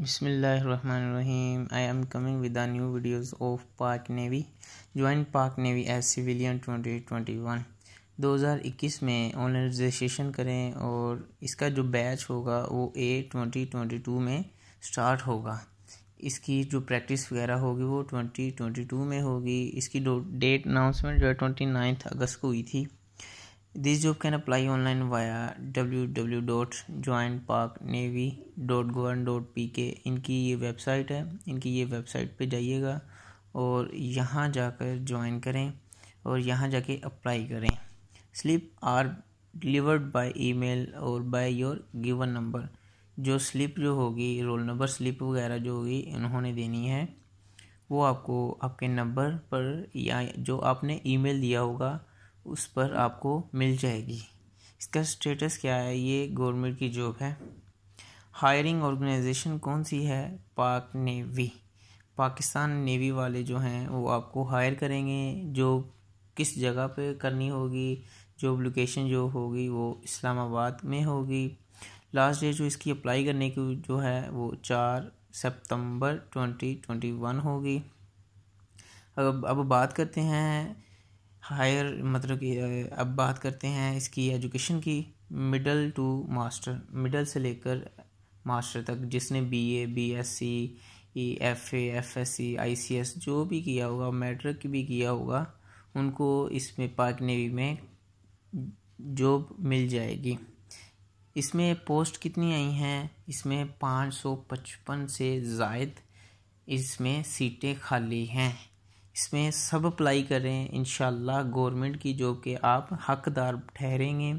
Bismillahirrahmanirrahim. I am coming with the new videos of Park Navy. Join Park Navy as civilian 2021. 2021 में online registration करें और इसका जो batch होगा वो ए ट्वेंटी ट्वेंटी टू में स्टार्ट होगा इसकी जो प्रैक्टिस वगैरह होगी वो ट्वेंटी ट्वेंटी टू में होगी इसकी डेट अनाउंसमेंट जो है ट्वेंटी नाइन्थ अगस्त को हुई थी this job can apply online via W W dot join park navy dot govern dot P K इनकी ये वेबसाइट है। इनकी ये वेबसाइट पे जाइएगा और यहाँ जाकर ज्वाइन करें और यहाँ जाके अप्लाई करें। Slip are delivered by email और बाय योर गिवन नंबर जो स्लिप जो होगी रोल नंबर स्लिप वगैरह जो होगी उन्होंने देनी है। वो आपको आपके नंबर पर या जो आपने ईमेल दिया होगा उस पर आपको मिल जाएगी। इसका स्टेटस क्या है? ये गवर्नमेंट की जॉब है। हायरिंग ऑर्गेनाइजेशन कौन सी है? पाक नेवी पाकिस्तान नेवी वाले जो हैं, वो आपको हायर करेंगे। जो किस जगह पे करनी होगी? जॉब लोकेशन जो होगी, वो इस्लामाबाद में होगी। लास्ट डेट जो इसकी अप्लाई करने की जो है, वो चार सितंबर ट्वेंटी ट्वेंटी वन होगी। अब अब बात करते हैं हायर मतलब कि अब बात करते हैं इसकी एजुकेशन की मिडल टू मास्टर मिडल से लेकर मास्टर तक, जिसने B A B S C E F A F S C I C S जो भी किया होगा मैट्रिक भी किया होगा, उनको इसमें पाक नेवी में जॉब मिल जाएगी। इसमें पोस्ट कितनी आई हैं? इसमें पाँच सौ पचपन से ज़ायद इसमें सीटें खाली हैं। इसमें सब अप्लाई करें। इन गवर्नमेंट की जॉब के आप हकदार ठहरेंगे।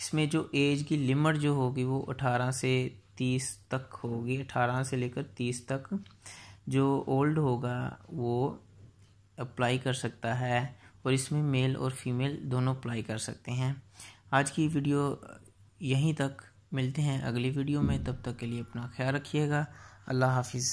इसमें जो एज की लिमिट जो होगी वो अठारह से तीस तक होगी। अठारह से लेकर तीस तक जो ओल्ड होगा वो अप्लाई कर सकता है और इसमें मेल और फीमेल दोनों अप्लाई कर सकते हैं। आज की वीडियो यहीं तक। मिलते हैं अगली वीडियो में। तब तक के लिए अपना ख्याल रखिएगा। अल्लाह हाफिज़।